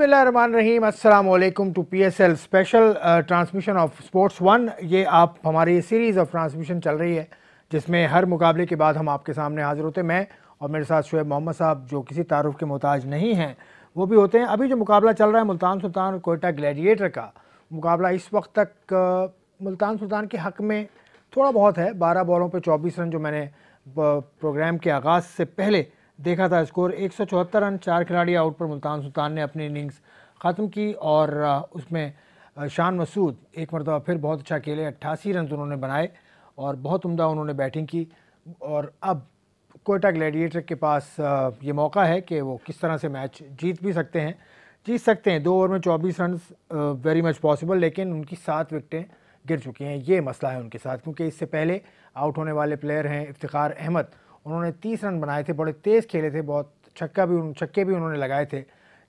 अस्सलाम वालेकुम to all special transmission of Sports One. ये आप, हमारी सीरीज़ ऑफ़ ट्रांसमिशन चल रही है, जिसमें हर मुकाबले के बाद हम आपके सामने हाजिर होते हैं। मैं और मेरे साथ शुएब मोहम्मद साहब, जो किसी तारुफ के मोहताज नहीं हैं, वो भी होते हैं। अभी जो मुकाबला चल रहा है मुल्तान सुल्तान और कोयटा ग्लैडिएटर का, मुकाबला इस वक्त तक मुल्तान सुल्तान के हक़ में थोड़ा बहुत है। बारह बॉलों पर चौबीस रन जो मैंने प्रोग्राम के आगाज़ से पहले देखा था स्कोर, एक सौ चौहत्तर रन, चार खिलाड़ी आउट पर मुल्तान सुल्तान ने अपनी इनिंग्स ख़त्म की और उसमें शान मसूद एक मरतबा फिर बहुत अच्छा खेले, अट्ठासी रन उन्होंने बनाए और बहुत उम्दा उन्होंने बैटिंग की और अब कोयटा ग्लैडिएटर के पास ये मौका है कि वो किस तरह से मैच जीत भी सकते हैं। जीत सकते हैं, दो ओवर में चौबीस रन वेरी मच पॉसिबल लेकिन उनकी सात विकटें गिर चुकी हैं। ये मसला है उनके साथ, क्योंकि इससे पहले आउट होने वाले प्लेयर हैं इफ्तार अहमद। उन्होंने तीस रन बनाए थे, बड़े तेज़ खेले थे, बहुत छक्का भी छक्के भी उन्होंने लगाए थे।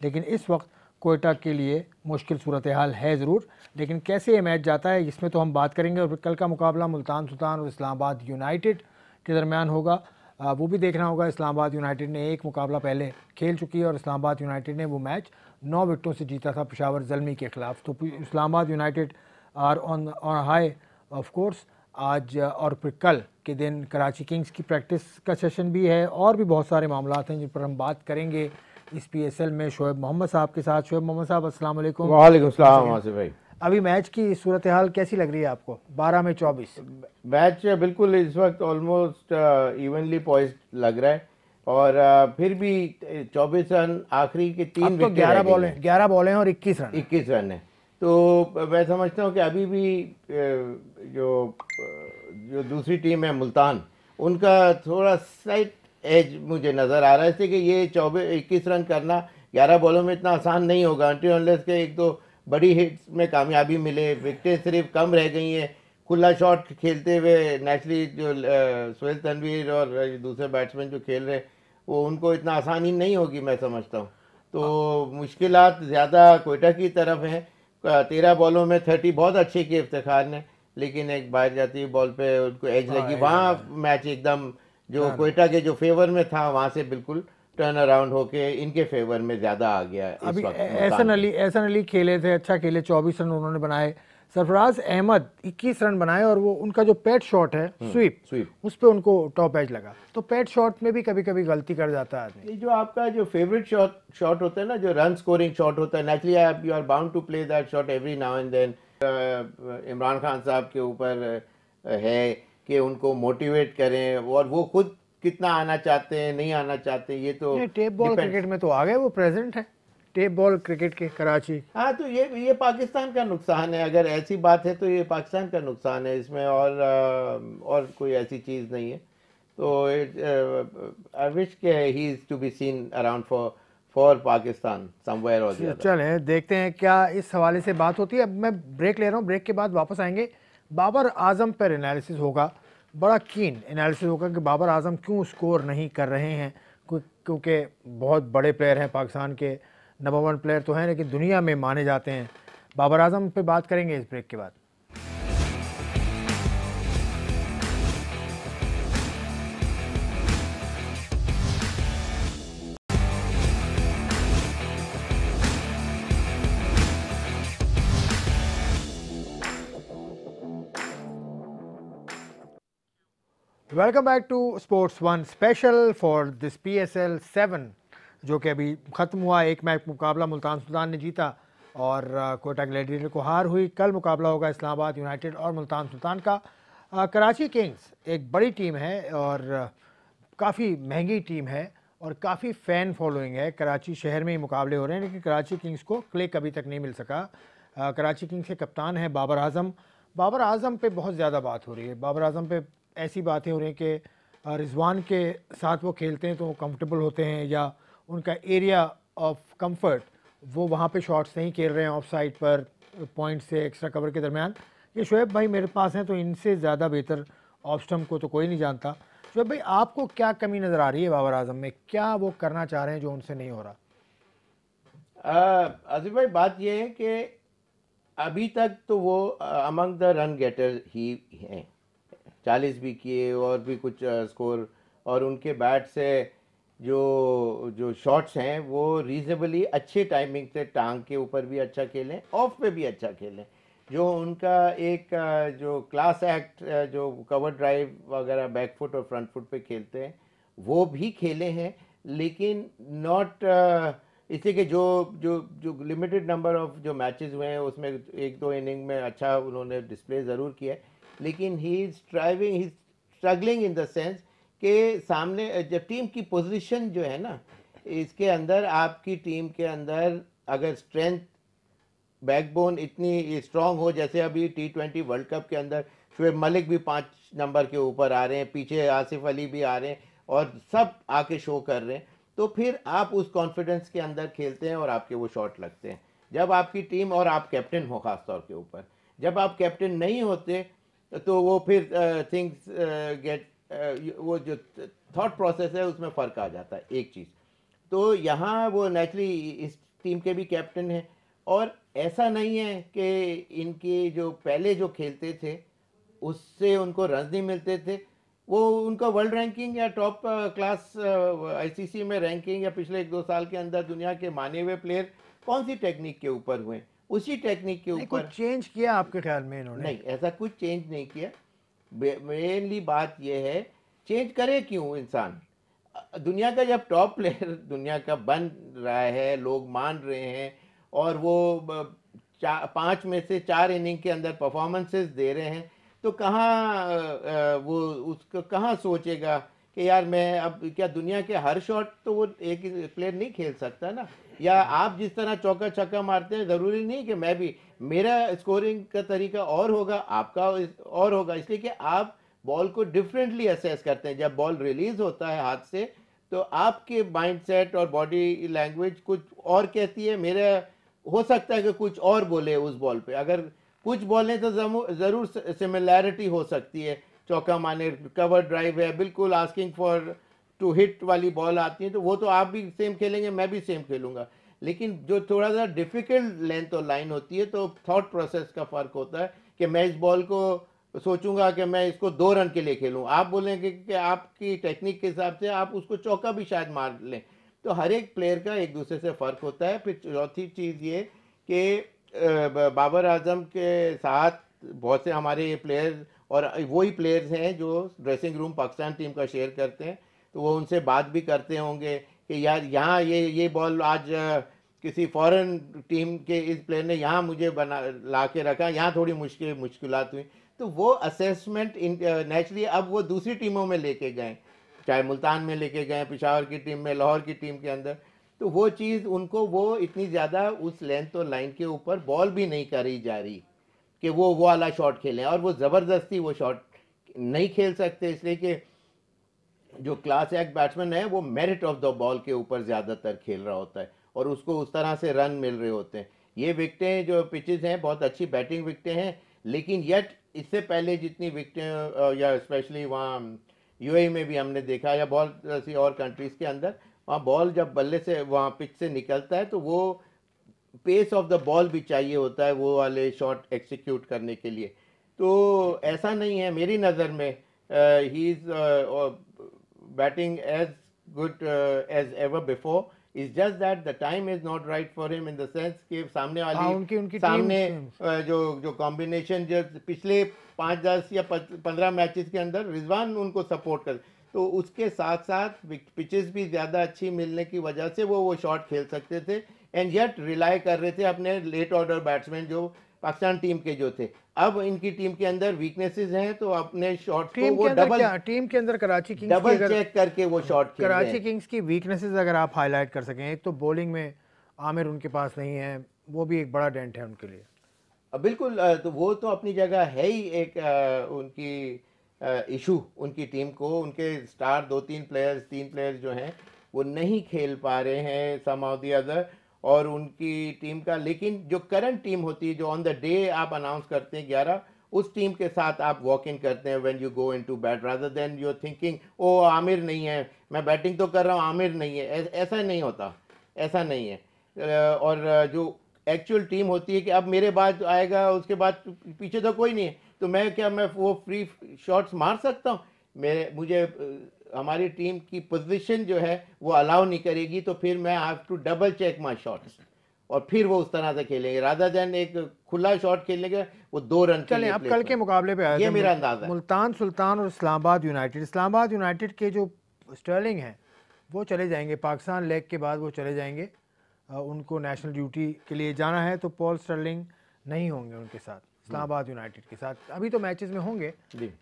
लेकिन इस वक्त कोयटा के लिए मुश्किल सूरत हाल है ज़रूर। लेकिन कैसे ये मैच जाता है, इसमें तो हम बात करेंगे। और कल का मुकाबला मुल्तान सुल्तान और इस्लामाबाद यूनाइटेड के दरमियान होगा। वो भी देखना होगा, इस्लामाबाद यूनाइटेड ने एक मुकाबला पहले खेल चुकी है और इस्लामाबाद यूनाइटेड ने वो मैच नौ विकटों से जीता था, पेशावर जलमी के ख़िलाफ़। तो Islamabad United are on on high, of course आज और फिर कल के दिन कराची किंग्स की प्रैक्टिस का सेशन भी है और भी बहुत सारे मामला हैं जिन पर हम बात करेंगे इस पी एस एल में शोएब मोहम्मद साहब के साथ। शोएब मोहम्मद साहब अस्सलाम वालेकुम वालेकुम भाई। अभी मैच की सूरत हाल कैसी लग रही है आपको? 12 में 24 मैच बिल्कुल इस वक्त ऑलमोस्ट इवनली पॉइस लग रहा है और uh, फिर भी 24 रन आखिरी के तीन तो ग्यारह बॉल हैं ग्यारह बॉल हैं और 21 रन 21 रन है। तो मैं समझता हूँ कि अभी भी जो जो दूसरी टीम है मुल्तान उनका थोड़ा स्लाइट एज मुझे नज़र आ रहा है। इससे कि ये चौबीस इक्कीस रन करना ग्यारह बॉलों में इतना आसान नहीं होगा। अनलेस के एक दो बड़ी हिट्स में कामयाबी मिले विकटें सिर्फ़ कम रह गई हैं। खुला शॉट खेलते हुए नेचुरली जो सुहेल तनवीर और दूसरे बैट्समैन जो खेल रहे हैं वो उनको इतना आसानी नहीं होगी मैं समझता हूँ। तो मुश्किल ज़्यादा कोयटा की तरफ़ हैं। तेरह बॉलों में थर्टी बहुत अच्छी की इफ्तार ने लेकिन एक बाहर जाती बॉल पे उनको एज हाँ, लगी। वहाँ मैच एकदम जो हाँ। कोयटा के जो फेवर में था वहाँ से बिल्कुल टर्न अराउंड होके इनके फेवर में ज़्यादा आ गया अभी एहसन अली एहसन अली खेले थे अच्छा खेले चौबीस रन उन्होंने बनाए। सरफराज अहमद 21 रन बनाए और वो उनका जो पेट शॉट है स्वीप हम्म, स्वीप उस पर उनको टॉप एज लगा। तो पेट शॉट में भी कभी कभी गलती कर जाता है ये जो आपका जो फेवरेट शॉट शॉट होता है ना जो रन स्कोरिंग शॉट होता है नेचुरली आप you are bound to play that shot every now and then Imran Khan साहब के ऊपर है कि उनको मोटिवेट करें और वो खुद कितना आना चाहते हैं नहीं आना चाहते ये तो टेप बॉल क्रिकेट में तो आ गए वो प्रेजेंट है। टेप बॉल क्रिकेट के कराची। हाँ तो ये ये पाकिस्तान का नुकसान है। अगर ऐसी बात है तो ये पाकिस्तान का नुकसान है इसमें और और कोई ऐसी चीज़ नहीं है। तो आई विश के he is to be seen around for for Pakistan somewhere और चले देखते हैं क्या इस हवाले से बात होती है। अब मैं ब्रेक ले रहा हूँ ब्रेक के बाद वापस आएँगे। बाबर आज़म पर एनालिसिस होगा। बड़ा कीन एनालिसिस होगा कि बाबर आज़म क्यों स्कोर नहीं कर रहे हैं। क्योंकि बहुत बड़े प्लेयर हैं पाकिस्तान के। नंबर वन प्लेयर तो हैं, लेकिन दुनिया में माने जाते हैं। बाबर आज़म पे बात करेंगे इस ब्रेक के बाद। Welcome back to Sports One special for this P S L seven जो कि अभी ख़त्म हुआ एक मैच मुकाबला मुल्तान सुल्तान ने जीता और कोटा ग्लैडिएटर को हार हुई। कल मुकाबला होगा इस्लामाबाद यूनाइटेड और मुल्तान सुल्तान का। आ, कराची किंग्स एक बड़ी टीम है और काफ़ी महँगी टीम है और काफ़ी फ़ैन फॉलोइंग है। कराची शहर में ही मुकाबले हो रहे हैं लेकिन कराची किंग्स को क्लिक अभी तक नहीं मिल सका। आ, कराची किंग्स के कप्तान हैं बाबर आज़म। बाबर आज़म पे बहुत ज़्यादा बात हो रही है। बाबर आज़म पे ऐसी बातें हो रही हैं कि रिजवान के साथ वो खेलते हैं तो वो कम्फर्टेबल होते हैं या उनका एरिया ऑफ़ कंफर्ट वो वहाँ पे शॉट्स नहीं खेल रहे हैं ऑफ़ साइड पर पॉइंट से एक्स्ट्रा कवर के दरमियान। ये शुएब भाई मेरे पास हैं तो इनसे ज़्यादा बेहतर ऑप्शन को तो कोई नहीं जानता। शुएब भाई, आपको क्या कमी नज़र आ रही है बाबर आज़म में? क्या वो करना चाह रहे हैं जो उनसे नहीं हो रहा? अजीब भाई, बात ये है कि अभी तक तो वो अमंग द रन गेटर ही हैं। चालीस भी किए और भी कुछ स्कोर और उनके बैट से जो जो शॉट्स हैं, वो रीजनेबली अच्छे टाइमिंग से टांग के ऊपर भी अच्छा खेलें ऑफ़ पे भी अच्छा खेलें। जो उनका एक, जो क्लास एक्ट जो कवर ड्राइव वगैरह बैक फुट और फ्रंट फुट पे खेलते हैं, वो भी खेले हैं, लेकिन नॉट इसी के जो जो जो लिमिटेड नंबर ऑफ़ जो मैचेस हुए हैं, उसमें एक दो इनिंग में अच्छा उन्होंने डिस्प्ले ज़रूर किया है। लेकिन he is driving he struggling in the sense कि सामने जब टीम की पोजीशन जो है ना, इसके अंदर, आपकी टीम के अंदर अगर स्ट्रेंथ, बैकबोन इतनी स्ट्रांग हो, जैसे अभी टी ट्वेंटी वर्ल्ड कप के अंदर शुएब मलिक भी पाँच नंबर के ऊपर आ रहे हैं, पीछे आसिफ अली भी आ रहे हैं और सब आके शो कर रहे हैं तो फिर आप उस कॉन्फिडेंस के अंदर खेलते हैं और आपके वो शॉट लगते हैं। जब आपकी टीम और आप कैप्टन हो ख़ास तौर के ऊपर। जब आप कैप्टन नहीं होते तो वो फिर थिंग्स गेट वो जो थॉट प्रोसेस है उसमें फ़र्क आ जाता है एक चीज़। तो यहाँ वो नेचुरली इस टीम के भी कैप्टन हैं और ऐसा नहीं है कि इनके जो पहले जो खेलते थे उससे उनको रन नहीं मिलते थे। वो उनका वर्ल्ड रैंकिंग या टॉप क्लास आईसीसी में रैंकिंग या पिछले एक दो साल के अंदर दुनिया के माने हुए प्लेयर कौन सी टेक्निक के ऊपर हुए? उसी टेक्निक के ऊपर चेंज किया आपके ख्याल में इन्होंने? नहीं ऐसा कुछ चेंज नहीं किया। मेनली बात यह है चेंज करे क्यों इंसान? दुनिया का जब टॉप प्लेयर दुनिया का बन रहा है, लोग मान रहे हैं, और वो पाँच में से चार इनिंग के अंदर परफॉर्मेंसेस दे रहे हैं तो कहाँ वो उसको कहाँ सोचेगा कि यार मैं अब क्या दुनिया के हर शॉट तो वो एक प्लेयर नहीं खेल सकता ना? या आप जिस तरह चौका छक्का मारते हैं, ज़रूरी नहीं कि मैं भी मेरा स्कोरिंग का तरीका और होगा, आपका और होगा, इसलिए कि आप बॉल को डिफरेंटली असेस करते हैं। जब बॉल रिलीज़ होता है हाथ से तो आपके माइंड सेट और बॉडी लैंग्वेज कुछ और कहती है। मेरा, हो सकता है कि कुछ और बोले उस बॉल पे। अगर कुछ बोले तो ज़रूर सिमिलैरिटी हो सकती है। चौका माने कवर ड्राइव है, बिल्कुल आस्किंग फॉर टू हिट वाली बॉल आती है तो वो तो आप भी सेम खेलेंगे, मैं भी सेम खेलूँगा। लेकिन जो थोड़ा सा डिफ़िकल्ट लेंथ और लाइन होती है तो थॉट प्रोसेस का फ़र्क होता है कि मैं इस बॉल को सोचूँगा कि मैं इसको दो रन के लिए खेलूँ। आप बोलेंगे कि आपकी टेक्निक के हिसाब से आप उसको चौका भी शायद मार लें। तो हर एक प्लेयर का एक दूसरे से फ़र्क होता है। फिर चौथी चीज़ ये कि बाबर आज़म के साथ बहुत से हमारे प्लेयर्स और वही प्लेयर्स हैं जो ड्रेसिंग रूम पाकिस्तान टीम का शेयर करते हैं। तो वो उनसे बात भी करते होंगे कि यार यहाँ ये ये बॉल आज किसी फॉरेन टीम के इस प्लेयर ने यहाँ मुझे बना ला के रखा, यहाँ थोड़ी मुश्किल मुश्किल हुई। तो वो असेसमेंट नेचुरली अब वो दूसरी टीमों में लेके गए। चाहे मुल्तान में लेके गए, पिशावर की टीम में, लाहौर की टीम के अंदर। तो वो चीज़ उनको वो इतनी ज़्यादा उस लेंथ और लाइन के ऊपर बॉल भी नहीं करी जा रही कि वो वो वाला शॉट खेलें। और वो ज़बरदस्ती वो शॉट नहीं खेल सकते, इसलिए कि जो क्लास एक्ट बैट्समैन है, वो मेरिट ऑफ़ द बॉल के ऊपर ज़्यादातर खेल रहा होता है और उसको उस तरह से रन मिल रहे होते हैं। ये विकटें जो पिचेस हैं, बहुत अच्छी बैटिंग विकटें हैं, लेकिन येट इससे पहले जितनी विकटें या स्पेशली वहाँ यूएई में भी हमने देखा या बहुत सी और कंट्रीज़ के अंदर, वहाँ बॉल जब बल्ले से, वहाँ पिच से निकलता है तो वो पेस ऑफ़ द बॉल भी चाहिए होता है वो वाले शॉट एक्सिक्यूट करने के लिए। तो ऐसा नहीं है, मेरी नज़र में he is batting as good as ever before is just that the time is not right for him in the sense कि सामने वाली हाँ, उनकी, उनकी सामने uh, जो जो कॉम्बिनेशन जो पिछले पाँच दस या पंद्रह मैचेस के अंदर रिजवान उनको सपोर्ट कर तो उसके साथ साथ पिचेस भी ज़्यादा अच्छी मिलने की वजह से वो वो शॉट खेल सकते थे एंड येट रिलाई कर रहे थे अपने लेट ऑर्डर बैट्समैन जो पाकिस्तान टीम के जो थे। अब इनकी टीम के अंदर वीकनेसेस हैं तो अपने शॉट को वो डबल टीम के अंदर कराची किंग्स डबल चेक करके वो शॉट कराची किंग्स की वीकनेसेस अगर आप हाईलाइट कर सकें एक तो बॉलिंग में आमिर उनके पास नहीं है वो भी एक बड़ा डेंट है उनके लिए। बिल्कुल तो वो तो अपनी जगह है ही एक उनकी इशू उनकी टीम को। उनके स्टार दो तीन प्लेयर्स तीन प्लेयर्स जो हैं वो नहीं खेल पा रहे हैं सम ऑफ़ दी अदर और उनकी टीम का, लेकिन जो करंट टीम होती है, जो ऑन द डे आप अनाउंस करते हैं ग्यारह, उस टीम के साथ आप वॉक इन करते हैं when you go in to bat rather than you thinking oh, Amir नहीं है, मैं बैटिंग तो कर रहा हूँ, आमिर नहीं है। ऐसा नहीं होता, ऐसा नहीं है। और जो एक्चुअल टीम होती है कि अब मेरे बाद आएगा, उसके बाद पीछे तो कोई नहीं है तो मैं क्या, मैं वो फ्री शॉट्स मार सकता हूँ? मेरे, मुझे हमारी टीम की पोजीशन जो है वो अलाउ नहीं करेगी तो फिर मैं have to double check my shots और फिर वो उस तरह से खेलेंगे। राधा जैन एक खुला शॉट खेलेंगे वो दो रन चले अब कल के मुकाबले पे आए ये मेरा अंदाज़ा मुल्तान सुल्तान और इस्लामाबाद यूनाइटेड इस्लामाबाद यूनाइटेड के जो स्टर्लिंग हैं वो चले जाएँगे। पाकिस्तान लेग के बाद वो चले जाएँगे। उनको नेशनल ड्यूटी के लिए जाना है तो पॉल स्टर्लिंग नहीं होंगे उनके साथ। इस्लामाबाद यूनाइटेड के साथ। अभी तो मैचेस में होंगे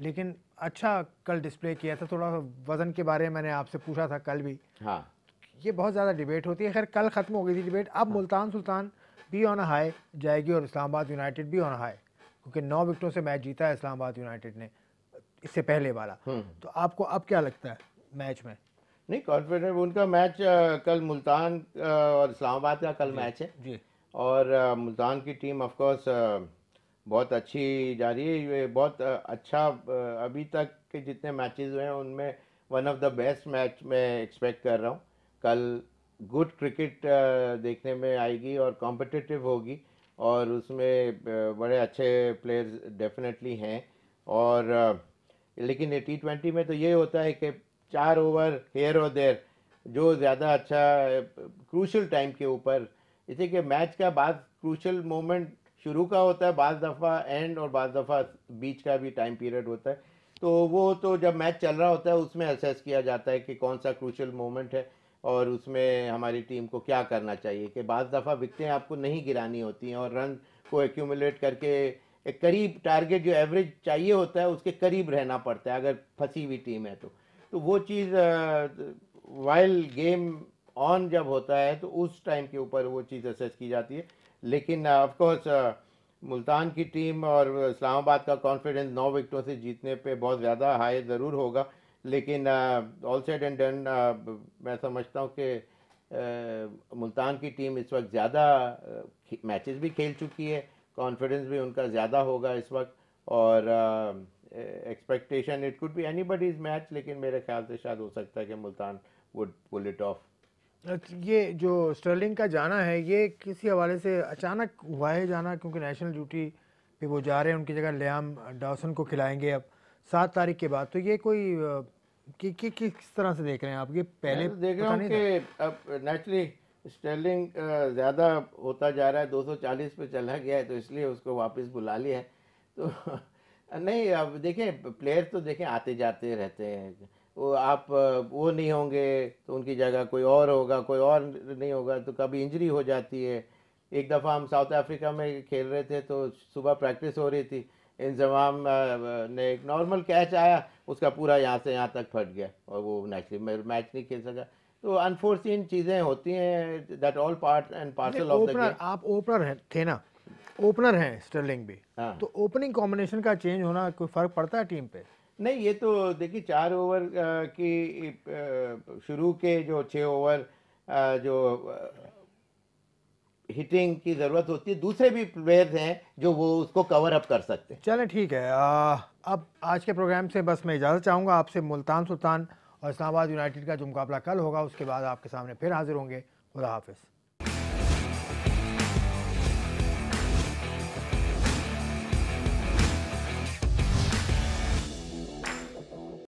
लेकिन अच्छा कल डिस्प्ले किया था थोड़ा वज़न के बारे में मैंने आपसे पूछा था कल भी। हाँ। ये बहुत ज़्यादा डिबेट होती है। खैर कल ख़त्म हो गई थी डिबेट अब मुल्तान सुल्तान भी ऑन हाई जाएगी और इस्लामाबाद यूनाइटेड भी ऑन हाई क्योंकि नौ विकटों से मैच जीता है इस्लामाबाद यूनाइटेड ने इससे पहले वाला। हम्म। तो आपको अब क्या लगता है मैच में? नहीं कॉन्फिडेंट उनका मैच कल मुल्तान और इस्लामाबाद का कल मैच है। जी। और मुल्तान की टीम ऑफकोर्स बहुत अच्छी जा रही है। बहुत अच्छा अभी तक के जितने मैचेस हुए हैं, उनमें one of the best match मैं एक्सपेक्ट कर रहा हूँ। कल गुड क्रिकेट देखने में आएगी और कॉम्पिटिटिव होगी और उसमें बड़े अच्छे प्लेयर्स डेफिनेटली हैं। और लेकिन टी ट्वेंटी में तो ये होता है कि चार ओवर हेयर और देर जो ज़्यादा अच्छा क्रूशल टाइम के ऊपर। इसी के मैच का बाद क्रूशल मोमेंट शुरू का होता है, बाद दफ़ा एंड और बाद दफ़ा बीच का भी टाइम पीरियड होता है। तो वो तो जब मैच चल रहा होता है, उसमें असेस किया जाता है कि कौन सा क्रूशल मोमेंट है और उसमें हमारी टीम को क्या करना चाहिए कि बाद दफ़ा विकटें आपको नहीं गिरानी होती हैं और रन को एक्यूमुलेट करके एक करीब टारगेट जो एवरेज चाहिए होता है, उसके करीब रहना पड़ता है, अगर फंसी हुई टीम है तो। तो वो चीज़ वाइल गेम ऑन जब होता है तो उस टाइम के ऊपर वो चीज़ असेस की जाती है। लेकिन ऑफकोर्स मुल्तान की टीम और इस्लामाबाद का कॉन्फिडेंस नौ विकटों से जीतने पे बहुत ज़्यादा हाई ज़रूर होगा। लेकिन ऑल सेड एंड डन मैं समझता हूँ कि मुल्तान की टीम इस वक्त ज़्यादा मैचेस भी खेल चुकी है। कॉन्फिडेंस भी उनका ज़्यादा होगा इस वक्त और expectation it could be any match लेकिन मेरे ख्याल से शायद हो सकता है कि Multan would pull it off ये जो स्टर्लिंग का जाना है ये किसी हवाले से अचानक हुआ है जाना? क्योंकि नेशनल ड्यूटी पे वो जा रहे हैं उनकी जगह लियाम डॉसन को खिलाएँगे अब सात तारीख के बाद। तो ये कोई कि, कि, कि, किस तरह से देख रहे हैं आप? ये पहले तो देख रहा हूँ कि अब नेचुरली स्टर्लिंग ज़्यादा होता जा रहा है 240 पे चला गया है तो इसलिए उसको वापस बुला लिया है। तो नहीं अब देखें प्लेयर तो देखें आते जाते रहते हैं। वो आप वो नहीं होंगे तो उनकी जगह कोई और होगा कोई और नहीं होगा तो कभी इंजरी हो जाती है। एक दफ़ा हम साउथ अफ्रीका में खेल रहे थे तो सुबह प्रैक्टिस हो रही थी। इंजमाम ने एक नॉर्मल कैच आया उसका पूरा यहाँ से यहाँ तक फट गया और वो नेचुरली मैच नहीं खेल सका। तो अनफोर्सिन चीज़ें होती हैं that all part and parcel of the आप ओपनर हैं थे ना? ओपनर हैं स्टर्लिंग भी। हाँ। तो ओपनिंग कॉम्बिनेशन का चेंज होना कोई फ़र्क पड़ता है टीम पे? नहीं ये तो देखिए चार ओवर की शुरू के जो छः ओवर जो हिटिंग की ज़रूरत होती है दूसरे भी प्लेयर्स हैं जो वो उसको कवर अप कर सकते हैं। चलें ठीक है। आ, अब आज के प्रोग्राम से बस मैं इजाज़त चाहूँगा आपसे मुल्तान सुल्तान और इस्लामाबाद यूनाइटेड का जो मुकाबला कल होगा उसके बाद आपके सामने फिर हाजिर होंगे। खुदा हाफिज़।